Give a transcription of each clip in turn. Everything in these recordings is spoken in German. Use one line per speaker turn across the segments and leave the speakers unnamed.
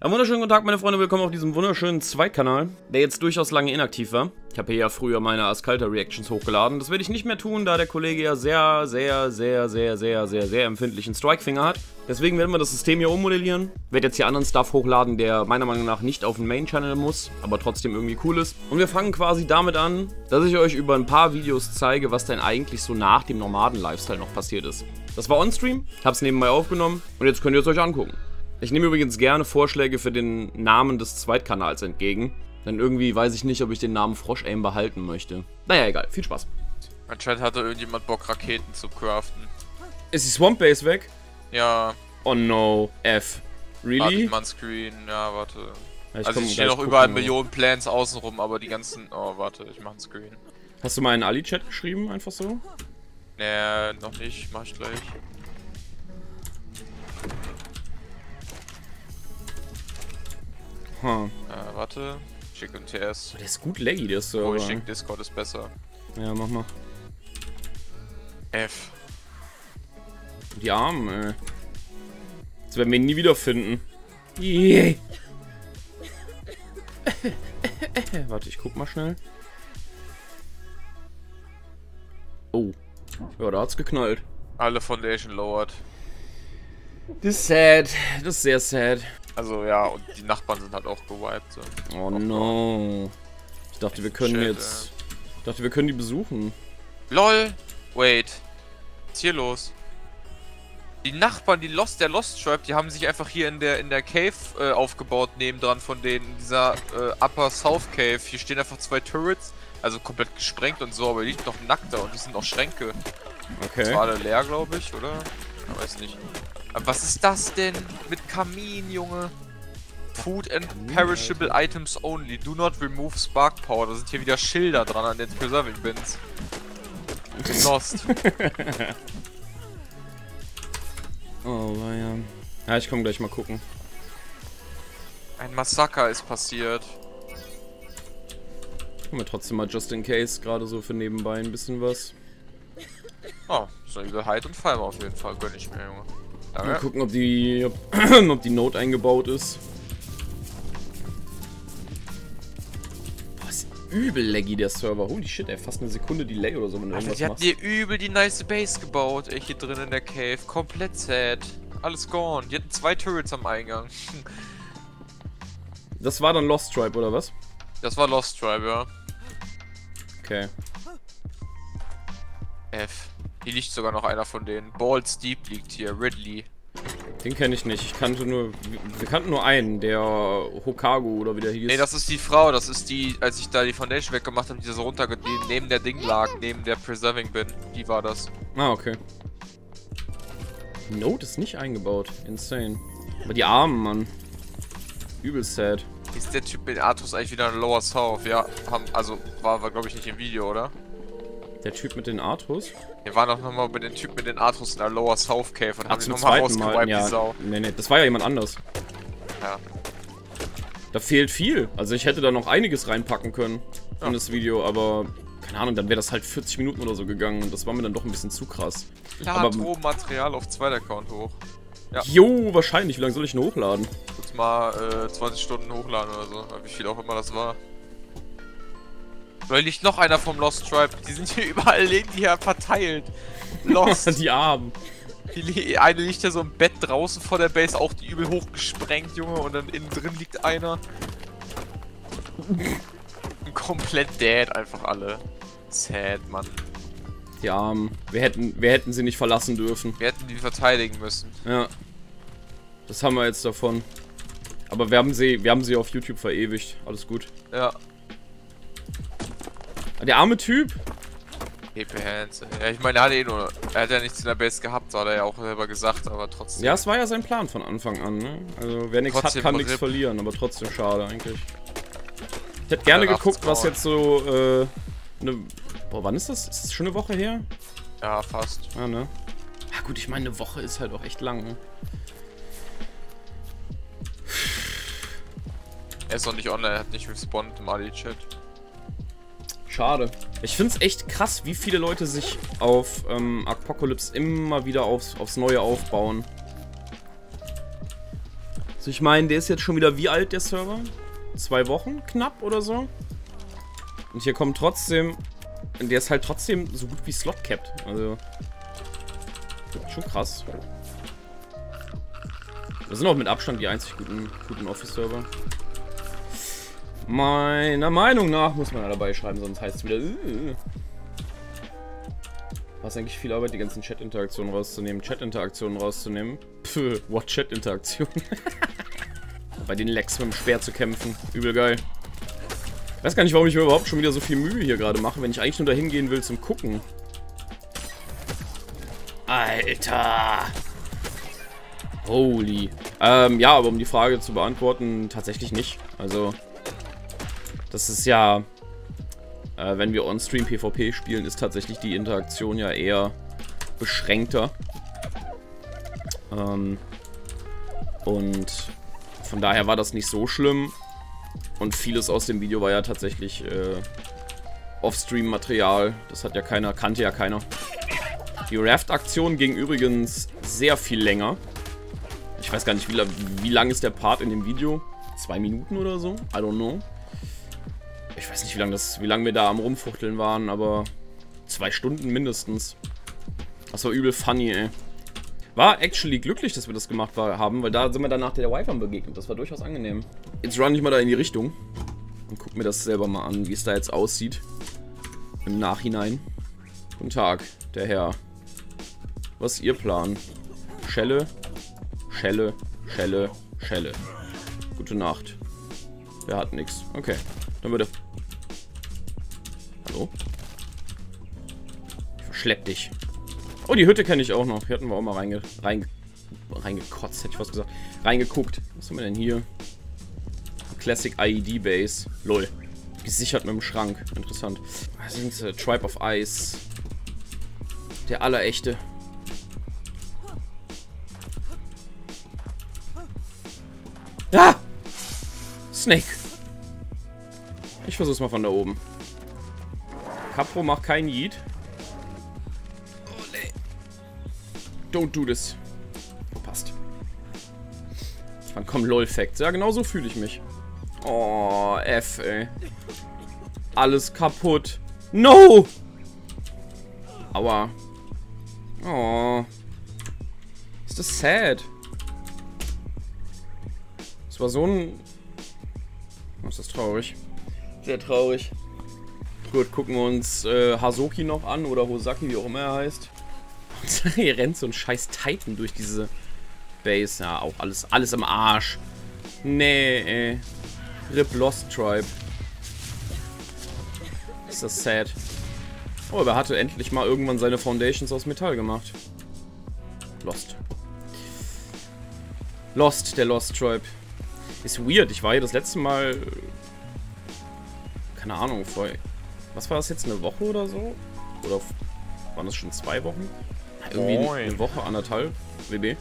Einen wunderschönen guten Tag, meine Freunde. Willkommen auf diesem wunderschönen Zweitkanal, der jetzt durchaus lange inaktiv war. Ich habe hier ja früher meine Ascalta-Reactions hochgeladen. Das werde ich nicht mehr tun, da der Kollege ja sehr, sehr, sehr, sehr, sehr, sehr, sehr empfindlichen Strike-Finger hat. Deswegen werden wir das System hier ummodellieren. Werde jetzt hier anderen Stuff hochladen, der meiner Meinung nach nicht auf den Main-Channel muss, aber trotzdem irgendwie cool ist. Und wir fangen quasi damit an, dass ich euch über ein paar Videos zeige, was denn eigentlich so nach dem Nomaden-Lifestyle noch passiert ist. Das war on-stream, hab's nebenbei aufgenommen und jetzt könnt ihr es euch angucken. Ich nehme übrigens gerne Vorschläge für den Namen des Zweitkanals entgegen. Denn irgendwie weiß ich nicht, ob ich den Namen Frosch-Aim behalten möchte. Naja, egal. Viel Spaß.
Anscheinend hatte irgendjemand Bock, Raketen zu craften.
Ist die Swamp Base weg?
Ja.
Oh no. F.
Really? Warte, ich Screen. Ja, warte.
Ja, ich
also stehen
gleich
noch überall
gucken,
Millionen Plans außenrum, aber die ganzen... Oh, warte, ich mach einen Screen.
Hast du mal in Ali-Chat geschrieben, einfach so?
Nee, noch nicht. Mach ich gleich.
Huh.
Äh, warte. Schick und TS.
Der ist gut laggy, der
Oh,
Server.
ich schick Discord ist besser.
ja, mach mal.
F.
Die Armen, ey. Das werden wir ihn nie wiederfinden. Yeah. Warte, ich guck mal schnell. Oh. Ja, da hat's geknallt.
Alle Foundation lowered.
Das ist sad. Das ist sehr sad.
Also ja, und die Nachbarn sind halt auch gewiped. So.
Oh no. Ich dachte, wir können
Shit,
jetzt... Ich dachte, wir können die besuchen.
LOL! Wait. Was ist hier los? Die Nachbarn, die Lost, der Lost Tribe, die haben sich einfach hier in der in der Cave äh, aufgebaut, nebendran von denen, in dieser äh, Upper South Cave. Hier stehen einfach zwei Turrets, also komplett gesprengt und so, aber die liegt noch nackt da und die sind auch Schränke.
Okay.
Das war alle leer, glaube ich, oder? Ich weiß nicht. Was ist das denn mit Kamin, Junge? Food and perishable items only. Do not remove spark power. Da sind hier wieder Schilder dran an den Preserving Bins. Lost.
Oh, ja. Ja, ich komm gleich mal gucken.
Ein Massaker ist passiert.
Haben wir trotzdem mal just in case, gerade so für nebenbei ein bisschen was.
Oh, so über Heid und Falmer auf jeden Fall. Gönn ich mir, Junge.
Mal
Danke.
gucken, ob die, ob, ob die Note eingebaut ist. Boah, ist übel laggy der Server. Holy shit, ey, fast eine Sekunde Delay oder so, wenn du
Alter,
irgendwas
die hatten
machst.
hier übel die nice Base gebaut, ey, hier drin in der Cave. Komplett sad. Alles gone. Die hatten zwei Turrets am Eingang.
Das war dann Lost Tribe, oder was?
Das war Lost Tribe, ja.
Okay.
F. Hier liegt sogar noch einer von denen. Balls Deep liegt hier. Ridley.
Den kenne ich nicht. Ich kannte nur. Wir kannten nur einen, der Hokago oder wie der hieß.
Nee, das ist die Frau. Das ist die, als ich da die Foundation weggemacht habe, die so runter, die neben der Ding lag, neben der Preserving Bin. Die war das.
Ah, okay. Note ist nicht eingebaut. Insane. Aber die Armen, Mann. Übel sad.
Ist der Typ mit Artus eigentlich wieder in Lower South? Ja, haben, also war, war glaube ich nicht im Video, oder?
Der Typ mit den Arthurs?
Wir waren doch nochmal bei den Typ mit den Artus in der Lower South Cave und
Ach,
haben nochmal
zweiten Mal.
rausgewiped,
Ja,
die Sau.
nee, nee, das war ja jemand anders.
Ja.
Da fehlt viel. Also ich hätte da noch einiges reinpacken können in
Ja.
das Video, aber keine Ahnung, dann wäre das halt 40 Minuten oder so gegangen und das war mir dann doch ein bisschen zu krass.
Lad Rohmaterial auf zweiter Account hoch. Ja.
Jo, wahrscheinlich. Wie lange soll ich denn hochladen?
Kurz mal äh, 20 Stunden hochladen oder so. Wie viel auch immer das war. Weil liegt noch einer vom Lost Tribe. Die sind hier überall hier verteilt. Lost.
Die Armen.
Die eine liegt ja so im Bett draußen vor der Base, auch die übel hochgesprengt, Junge. Und dann innen drin liegt einer. Komplett dead einfach alle. Sad, Mann.
Die Armen. Wir hätten, wir hätten sie nicht verlassen dürfen.
Wir hätten die verteidigen müssen.
Ja. Das haben wir jetzt davon. Aber wir haben sie, wir haben sie auf YouTube verewigt. Alles gut.
Ja.
Der arme Typ.
Happy Hands. Ja, ich meine, er hat eh nur. Er hat ja nichts in der Base gehabt, so hat er ja auch selber gesagt, aber trotzdem.
Ja, es war ja sein Plan von Anfang an, ne? Also, wer nichts hat, kann nichts verlieren, aber trotzdem schade eigentlich. Ich hätte gerne geguckt, was jetzt so, äh, ne. Boah, wann ist das? Ist das schon eine Woche her?
Ja, fast.
Ja, ne? Ja, gut, ich meine, eine Woche ist halt auch echt lang, ne?
Er ist noch nicht online, er hat nicht respondet im Ali-Chat.
Schade. Ich find's echt krass, wie viele Leute sich auf ähm, Apocalypse immer wieder aufs, aufs Neue aufbauen. So Ich meine, der ist jetzt schon wieder wie alt, der Server? Zwei Wochen knapp oder so? Und hier kommt trotzdem... Der ist halt trotzdem so gut wie Slot-capped. Also... Schon krass. Das sind auch mit Abstand die einzig guten, guten Office-Server. Meiner Meinung nach muss man da dabei schreiben, sonst heißt es wieder... Uh. Was eigentlich viel Arbeit, die ganzen Chat-Interaktionen rauszunehmen, Chat-Interaktionen rauszunehmen. Pfff, what Chat-Interaktion? Bei den Lex mit dem Speer zu kämpfen. Übel geil. Ich weiß gar nicht, warum ich mir überhaupt schon wieder so viel Mühe hier gerade mache, wenn ich eigentlich nur dahin gehen will zum Gucken. Alter! Holy. Ähm, ja, aber um die Frage zu beantworten, tatsächlich nicht. Also, das ist ja, äh, wenn wir on-stream PvP spielen, ist tatsächlich die Interaktion ja eher beschränkter. Ähm, und von daher war das nicht so schlimm. Und vieles aus dem Video war ja tatsächlich äh, Off-Stream-Material. Das hat ja keiner, kannte ja keiner. Die Raft-Aktion ging übrigens sehr viel länger. Ich weiß gar nicht, wie, wie lang ist der Part in dem Video? Zwei Minuten oder so? I don't know. Ich weiß nicht, wie lange das, wie lange wir da am rumfuchteln waren, aber zwei Stunden mindestens. Das war übel funny, ey. War actually glücklich, dass wir das gemacht haben, weil da sind wir danach der Wi-Fi begegnet. Das war durchaus angenehm. Jetzt run ich mal da in die Richtung und guck mir das selber mal an, wie es da jetzt aussieht. Im Nachhinein. Guten Tag, der Herr. Was ist Ihr Plan? Schelle, Schelle, Schelle, Schelle. Gute Nacht. Wer hat nichts? Okay. Dann würde... Ich verschlepp dich. Oh, die Hütte kenne ich auch noch. Hier hatten wir auch mal reinge, reinge, reingekotzt, hätte ich fast gesagt. Reingeguckt. Was haben wir denn hier? Classic IED Base. Lol. Gesichert mit dem Schrank. Interessant. Das ist äh, Tribe of Ice. Der allerechte. Ah! Snake. Ich versuch's mal von da oben. Capro macht keinen Yeet. Don't do this. Passt. Wann kommen LOL-Facts? Ja, genau so fühle ich mich. Oh, F, ey. Alles kaputt. No! Aua. Oh. Ist das sad? Das war so ein... Oh, ist das traurig. Sehr traurig. Gut, gucken wir uns äh, Hasoki noch an oder Hosaki, wie auch immer er heißt. Hier rennt so ein scheiß Titan durch diese Base. Ja, auch alles, alles im Arsch. Nee, ey. Rip Lost Tribe. Ist das sad. Oh, aber er hatte endlich mal irgendwann seine Foundations aus Metall gemacht. Lost. Lost, der Lost Tribe. Ist weird. Ich war hier das letzte Mal... Keine Ahnung, vor... Was war das jetzt? Eine Woche oder so? Oder waren das schon zwei Wochen? Irgendwie eine Woche, anderthalb. WB.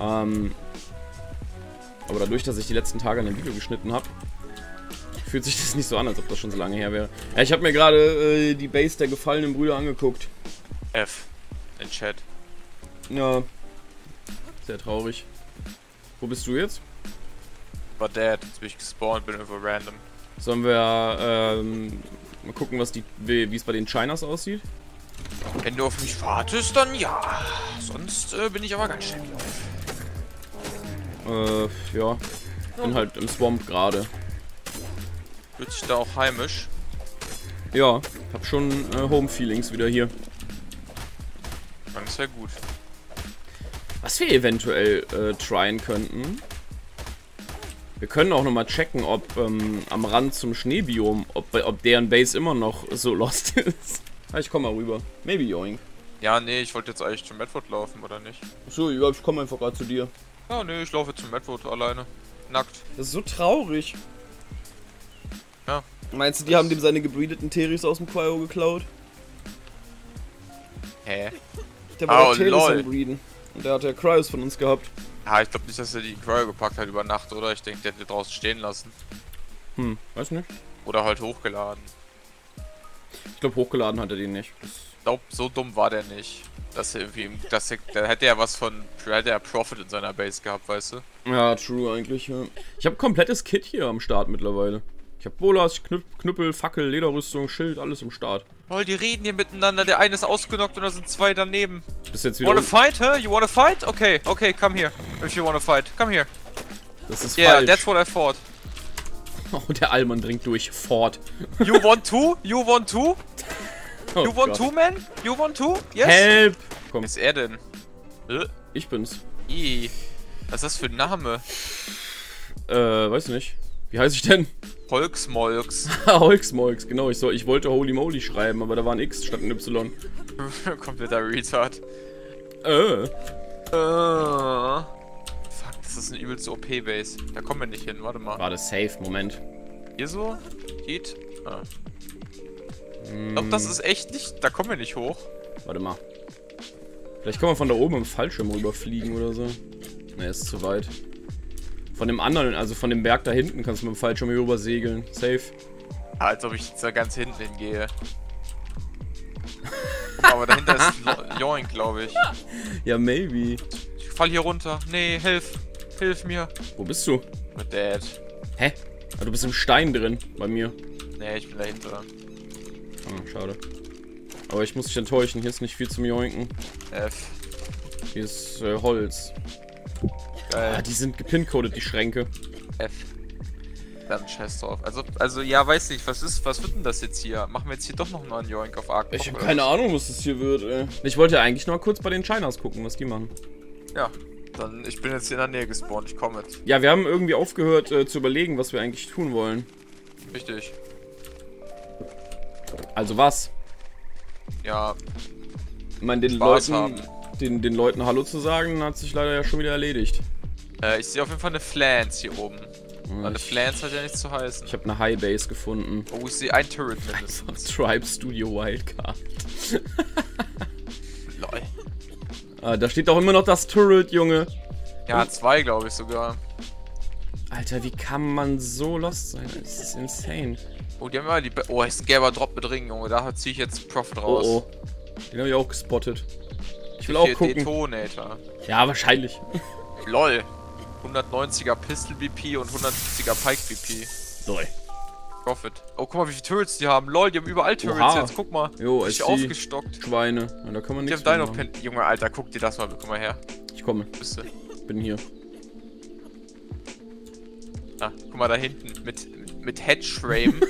Ähm... Aber dadurch, dass ich die letzten Tage an dem Video geschnitten habe, fühlt sich das nicht so an, als ob das schon so lange her wäre. Ja, ich habe mir gerade äh, die Base der gefallenen Brüder angeguckt.
F. In Chat.
Ja. Sehr traurig. Wo bist du jetzt?
War dead. Jetzt bin ich gespawnt, bin irgendwo random.
Sollen wir ähm, mal gucken, was die, wie es bei den Chinas aussieht?
Wenn du auf mich wartest, dann ja. Sonst äh, bin ich aber ganz schnell
Äh, ja. Bin halt im Swamp gerade.
Fühlt sich da auch heimisch?
Ja, hab schon äh, Home-Feelings wieder hier.
Das wäre gut.
Was wir eventuell äh, tryen könnten. Wir können auch nochmal checken, ob ähm, am Rand zum Schneebiom, ob, ob deren Base immer noch so lost ist. Ah, ich komm mal rüber. Maybe yoink.
Ja, nee, ich wollte jetzt eigentlich zum Medford laufen, oder nicht?
So, ja, ich komme einfach gerade zu dir.
Ja, nee, ich laufe zum Medford alleine. Nackt.
Das ist so traurig.
Ja.
Meinst du, die haben dem seine gebreedeten Teris aus dem Cryo geklaut?
Hä?
Der war oh, der Teris am Breeden. Und der hat ja Cryos von uns gehabt.
Ja, ich glaube nicht, dass er die Cryo gepackt hat über Nacht, oder? Ich denke, der hat die draußen stehen lassen.
Hm, weiß nicht.
Oder halt hochgeladen.
Ich glaube, hochgeladen hat er den nicht. Das
glaub, so dumm war der nicht. Dass er irgendwie, dass er, da hätte er was von, da hätte er Profit in seiner Base gehabt, weißt du?
Ja, true eigentlich, ja. Ich habe ein komplettes Kit hier am Start mittlerweile. Ich habe Bolas, Knüpp, Knüppel, Fackel, Lederrüstung, Schild, alles im Start.
Oh, die reden hier miteinander. Der eine ist ausgenockt und da sind zwei daneben.
Bis jetzt wieder.
Wanna fight, huh? You wanna fight? Okay, okay, come here. If you wanna fight, come here.
Das ist
Yeah,
falsch.
that's what I thought.
Oh, der Allmann dringt durch. Fort.
You want to? You want to?
Oh
You want
Gott.
to, man? You want to? Yes?
Help! Komm,
Wer ist er denn? Äh,
ich bin's.
ii. Was ist das für ein Name?
Äh, weiß nicht. Wie heiße ich denn?
Volksmolks.
Holksmolks, genau. Ich, soll, ich wollte Holy Moly schreiben, aber da war ein X statt ein Y.
Kompletter Retard.
Äh.
Äh. Übelste OP-Base. Da kommen wir nicht hin, warte mal.
Warte, safe, Moment.
Hier so? Geht? Ah. Ich
Hm,
glaub, das ist echt nicht. Da kommen wir nicht hoch.
Warte mal. Vielleicht kann man von da oben im Fallschirm rüberfliegen oder so. Ne, ist zu weit. Von dem anderen, also von dem Berg da hinten kannst du mit dem Fallschirm hier rüber segeln. Safe.
Ah, als ob ich jetzt da ganz hinten hingehe. Aber dahinter ist Joink, glaube ich.
Ja, maybe.
Ich fall hier runter. Nee, hilf. Hilf mir.
Wo bist du?
Mit Dad.
Hä? Ah, du bist im Stein drin, bei mir.
Nee, ich bin dahinter.
Ah, schade. Aber ich muss dich enttäuschen, hier ist nicht viel zum Joinken.
F.
Hier ist äh, Holz. Ah,
Geil.
die sind gepincodet, die Schränke.
F. Dann scheiß drauf. Also, also, ja, weiß nicht, was ist, was wird denn das jetzt hier? Machen wir jetzt hier doch noch einen Joink auf Arc?
Ich habe keine Ahnung, was das hier wird, ey. Ich wollte ja eigentlich nur kurz bei den Chinas gucken, was die machen.
Ja. Dann, ich bin jetzt in der Nähe gespawnt, ich komme jetzt.
Ja, wir haben irgendwie aufgehört äh, zu überlegen, was wir eigentlich tun wollen.
Richtig.
Also was?
Ja,
Ich meine, den
Spaß
Leuten,
haben.
den, den Leuten Hallo zu sagen, hat sich leider ja schon wieder erledigt.
äh, ich sehe auf jeden Fall eine Flans hier oben. Weil eine Flans hat ja nichts zu heißen.
ich habe eine High Base gefunden.
Oh, ich sehe ein Turret mindestens.
Tribe Studio Wildcard.
Lol.
Ah, da steht doch immer noch das Turret, Junge.
Ja, zwei glaube ich sogar.
Alter, wie kann man so lost sein? Das ist insane.
Oh, die haben immer die. Be oh, ist ein gelber Drop mit Ring, Junge. Da ziehe ich jetzt Profit
Oh
raus.
oh. Den habe ich auch gespottet. Ich will auch gucken.
Detonator.
Ja, wahrscheinlich.
LOL. 190er Pistol BP und 150er Pike BP.
Lol.
Profit. Oh, guck mal, wie viele Turrets die haben. LOL, die haben überall Turrets
Oha.
jetzt. Guck mal.
Jo, ich
aufgestockt.
Schweine. Ja, da kann man
Die
nichts
haben
mehr
Dino. Junge, Alter, guck dir das mal. Guck mal her.
Ich komme.
Bist du.
Bin hier.
Ah, guck mal da hinten. Mit, mit Hedge-Frame.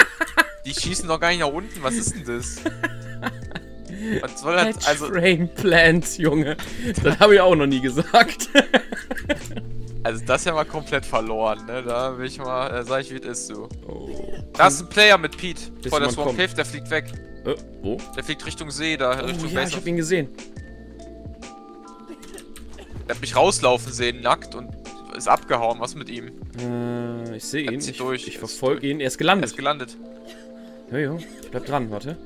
die schießen doch gar nicht nach unten. Was ist denn das? Was soll das? Also,
Frame Plant, Junge. Das habe ich auch noch nie gesagt.
also das ist ja mal komplett verloren, ne? Da will ich mal, äh, sag ich, wie es ist, du.
oh.
Da ist ein Player mit Pete.
Bis
Vor der Swamp. Cave, der fliegt weg.
Äh, wo?
Der fliegt Richtung See, da,
Oh,
Richtung
ja,
Base.
ich habe ihn gesehen.
Der hat mich rauslaufen sehen, nackt und ist abgehauen. Was mit ihm?
Äh, ich sehe ihn. Ich,
durch.
ich
Er
verfolge ihn. Er ist
Er
gelandet.
ist gelandet.
Jojo, ich bleib dran, warte.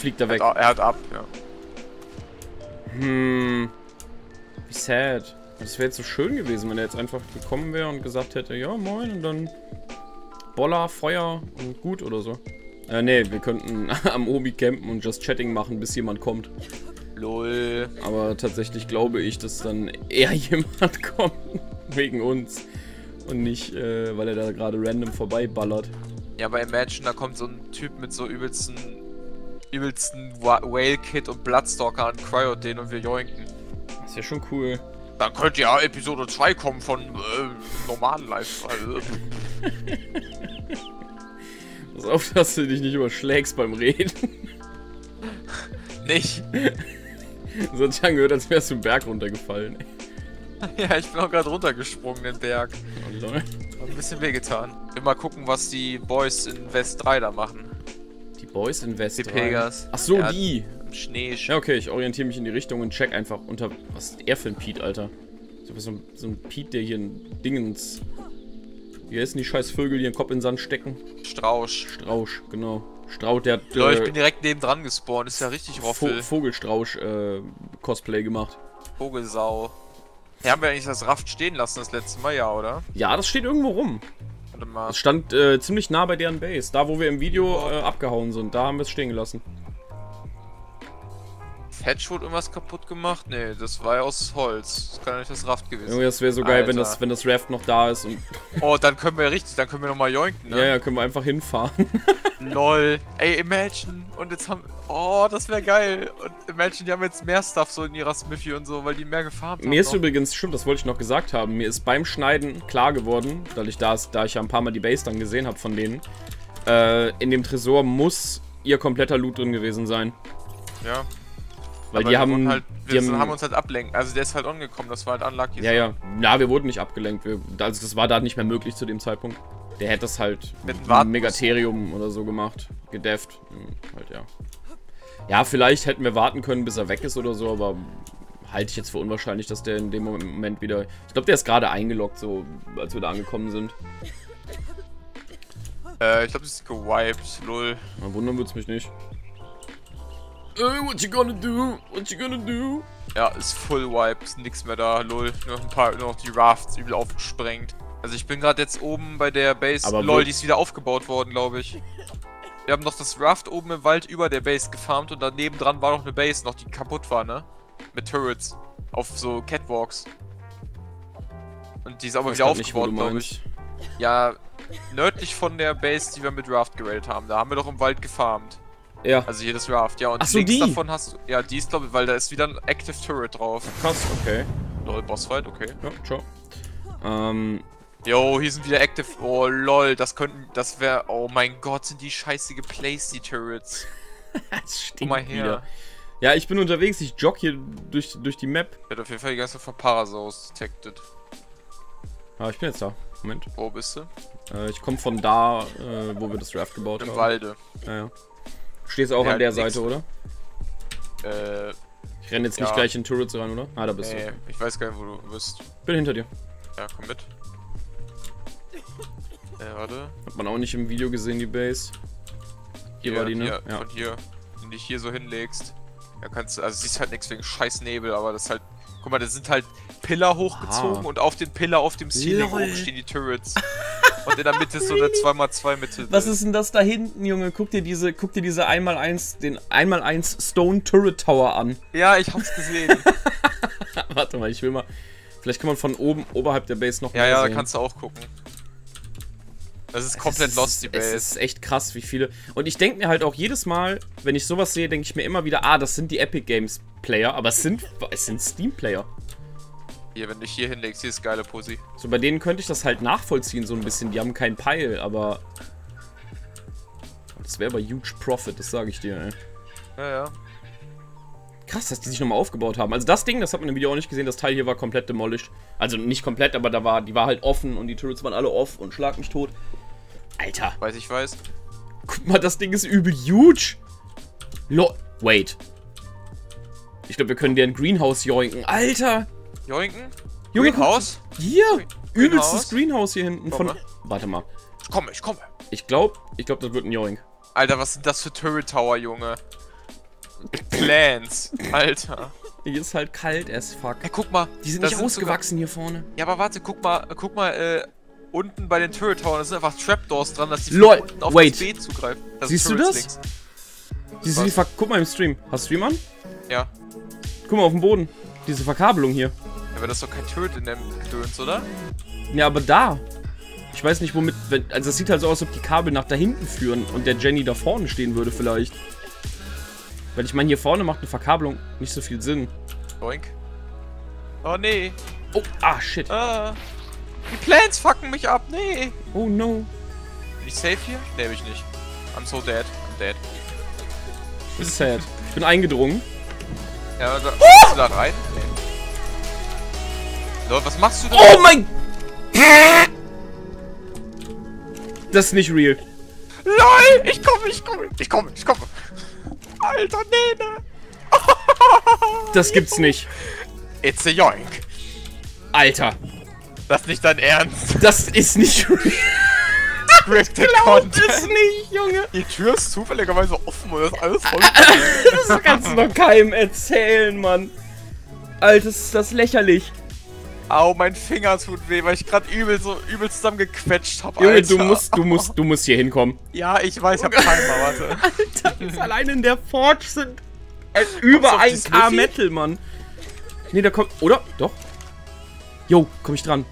Fliegt er weg.
er hat ab, ja.
Hm. Wie sad. Das wäre jetzt so schön gewesen, wenn er jetzt einfach gekommen wäre und gesagt hätte, ja moin und dann Boller, Feuer und gut oder so. Äh, nee, wir könnten am Obi campen und just chatting machen, bis jemand kommt.
Lol.
Aber tatsächlich glaube ich, dass dann eher jemand kommt wegen uns und nicht, äh, weil er da gerade random vorbeiballert.
Ja, aber Imagine, da kommt so ein Typ mit so übelsten, übelsten Wa- Whale-Kit und Bloodstalker an Cryo den und wir joinken.
Das ist ja schon cool.
Dann könnte ja Episode 2 kommen von äh, normalen Lifestyle.
Pass auf, dass du dich nicht überschlägst beim Reden.
Nicht?
Das hat sich angehört, als wärst du einen Berg runtergefallen.
Ja, ich bin auch gerade runtergesprungen, den Berg.
Oh, lol.
Hat ein bisschen wehgetan. Mal gucken, was die Boys in West 3 da machen.
Boys in West.
Die. Pegas.
Ach so,
Ja.
die.
Im Schnee.
Ja, okay, ich orientiere mich in die Richtung und check einfach unter. Was ist er für ein Pete, Alter? So, ein- so ein Pete, der hier ein Dingens. Wie heißen die scheiß Vögel, die ihren Kopf in den Sand stecken?
Strausch.
Strausch, genau. Strauch, der hat
ich
äh,
bin direkt neben dran gespawnt. Ist ja richtig
Vo
Roffel.
Vogelstrausch äh, Cosplay gemacht.
Vogelsau. Ja, haben wir eigentlich das Raft stehen lassen das letzte Mal, ja, oder?
Ja, das steht irgendwo rum.
Warte mal.
Es stand äh, ziemlich nah bei deren Base. Da, wo wir im Video äh, abgehauen sind. Da haben wir es stehen gelassen.
Hedgehog irgendwas kaputt gemacht? Nee, das war ja aus Holz. Das kann ja nicht das Raft gewesen
Junge, das wäre so geil, wenn das, wenn das Raft noch da ist. Und
Oh, dann können wir richtig, dann können wir nochmal joinken,
ja,
ne?
ja, können wir einfach hinfahren.
Lol. Ey, imagine. Und jetzt haben. Oh, das wäre geil. Und imagine, die haben jetzt mehr Stuff so in ihrer Smithy und so, weil die mehr gefarmt haben.
Mir ist
noch.
übrigens, stimmt, das wollte ich noch gesagt haben, mir ist beim Schneiden klar geworden, da ich, da, da ich ja ein paar Mal die Base dann gesehen habe von denen, äh, in dem Tresor muss ihr kompletter Loot drin gewesen sein.
Ja.
Weil
Aber
die
wir
haben,
Halt,
die
wir
haben,
uns halt ablenken. Also der ist halt angekommen, das war halt unlucky.
ja, ja, na, wir wurden nicht abgelenkt, wir, also das war da nicht mehr möglich zu dem Zeitpunkt. Der hätte das halt
Mit
einem Megatherium oder so gemacht, gedefft, Hm, halt ja. Ja, vielleicht hätten wir warten können, bis er weg ist oder so, aber halte ich jetzt für unwahrscheinlich, dass der in dem Moment wieder. Ich glaube, der ist gerade eingeloggt, so als wir da angekommen sind.
Äh, ich glaube, das ist gewiped. Lol.
Na, wundern wird's mich nicht. Hey, what you gonna do? What you gonna do?
Ja, ist full wipe, ist nix mehr da, lol. Nur noch ein paar, nur noch die Rafts übel aufgesprengt. Also ich bin gerade jetzt oben bei der Base.
Aber
lol, die ist wieder aufgebaut worden, glaube ich. Wir haben noch das Raft oben im Wald über der Base gefarmt und daneben dran war noch eine Base, noch die kaputt war, ne? Mit Turrets. Auf so Catwalks. Und die ist aber wieder aufgebaut, glaube ich. Ja, nördlich von der Base, die wir mit Raft geradet haben. Da haben wir doch im Wald gefarmt.
Ja.
Also hier das Raft, ja. Und
Ach so,
links
die.
davon hast du. Ja, die ist, glaube ich, weil da ist wieder ein Active Turret drauf.
Krass, okay.
Lol, Bossfight, okay.
Ja, ciao. Ähm,
Yo, hier sind wieder Active. Oh lol, das könnten. Das wäre. Oh mein Gott, sind die scheiße geplaced, die Turrets.
das
Guck
stinkt
mal her.
wieder. Ja, ich bin unterwegs, ich jogge hier durch, durch die Map.
Der hat auf jeden Fall die ganze von Parasaurs detected.
Ah, ich bin jetzt da. Moment.
Wo bist du?
Äh, ich komme von da, äh, wo wir das Raft gebaut
Im
haben.
Walde.
Ja, ja. Du stehst auch
Ja,
an der
nix.
Seite, oder?
Äh,
Ich renne jetzt nicht
Ja.
gleich in Turrets rein, oder? Ah, da bist
nee,
du.
ich weiß gar nicht, wo du bist.
Bin hinter dir.
Ja, komm mit. Äh, warte.
Hat man auch nicht im Video gesehen, die Base. Hier, war die, ne?
Hier,
ja.
Von hier. Wenn du dich hier so hinlegst. Da kannst du. Also siehst halt nichts wegen scheiß Nebel, aber das ist halt. Guck mal, da sind halt Pillar hochgezogen
Ah.
und auf den Pillar auf dem Ceiling oben stehen die Turrets. und in der Mitte ist so eine 2x2 Mitte.
Was ist denn das da hinten, Junge? Guck dir diese, guck dir diese 1x1, den 1x1 Stone Turret Tower an.
Ja, ich hab's gesehen.
Warte mal, ich will mal. Vielleicht kann man von oben, oberhalb der Base noch
ja,
mehr
ja, da
sehen.
kannst du auch gucken. Das ist
Es
komplett
ist-
lost, die
Es
Base.
ist echt krass, wie viele. Und ich denke mir halt auch jedes Mal, wenn ich sowas sehe, denke ich mir immer wieder, ah, das sind die Epic Games Player, aber es sind, es sind Steam Player.
Hier, wenn du dich hier hinlegst, hier ist geile Pussy.
So, bei denen könnte ich das halt nachvollziehen, so ein bisschen. Die haben keinen Peil, aber. Das wäre aber huge Profit, das sage ich dir, ey.
Ja, ja.
Krass, dass die sich nochmal aufgebaut haben. Also das Ding, das hat man im Video auch nicht gesehen, das Teil hier war komplett demolished. Also nicht komplett, aber da war, die war halt offen und die Turrets waren alle off und schlag mich tot. Alter,
Weiß ich weiß.
guck mal, das Ding ist übel huge. Lo Wait. Ich glaube, wir können dir ein Greenhouse joinken. Alter!
Joinken?
Junge, guck-
Greenhouse?
Hier! Übelstes
Greenhouse?
Hier hinten von...
Komme.
Warte mal.
Ich komme, ich komme.
Ich glaube, ich glaube, das wird ein Joink.
Alter, was sind das für Turret Tower, Junge? Plans. Alter.
Hier ist halt kalt as fuck.
Hey, guck mal.
Die sind nicht ausgewachsen hier vorne.
Sogar, ja, aber warte, guck mal, guck mal, äh, unten bei den Turret Towern, da sind einfach Trapdoors dran, dass die
Lol,
von unten auf
wait.
das B zugreifen. Das
Siehst
sind
du das?
links.
Diese, die Ver Guck mal im Stream. Hast du Stream an?
Ja.
Guck mal auf dem Boden. Diese Verkabelung hier.
Aber das ist doch kein Turret in dem Gedöns, oder?
Ja, aber da. Ich weiß nicht, womit. Wenn, also, es sieht halt so aus, als ob die Kabel nach da hinten führen und der Jenny da vorne stehen würde, vielleicht. Weil ich meine, hier vorne macht eine Verkabelung nicht so viel Sinn.
Boink. Oh, nee.
Oh, ah, shit.
Ah. Die Plans fucken mich ab, nee.
Oh no.
Bin ich safe hier? Nee, bin ich nicht. I'm so dead. I'm dead.
Ist sad. Ich bin eingedrungen.
Ja, da, bist du da rein? Nee. So, was machst du da?
Oh mein. Das ist nicht real.
LOL! Ich komme, ich komme, ich komme, ich komme. Alter, Nene.
Das gibt's nicht.
It's a yoink.
Alter.
Das ist nicht dein Ernst.
Das ist nicht real.
Scripted
Das
Content.
nicht, Junge.
Die Tür ist zufälligerweise offen und das ist alles voll.
Das kannst du doch keinem erzählen, Mann. Alter, das ist das lächerlich.
Au, mein Finger tut weh, weil ich gerade übel so übel zusammengequetscht habe.
Junge, du musst, du musst, du musst hier hinkommen.
Ja, ich weiß, ich hab Timer, warte.
Alter, allein in der Forge sind äh, über 1k
Smithy?
Metal, Mann. Nee, da kommt. Oder? Doch. Jo, komm ich dran.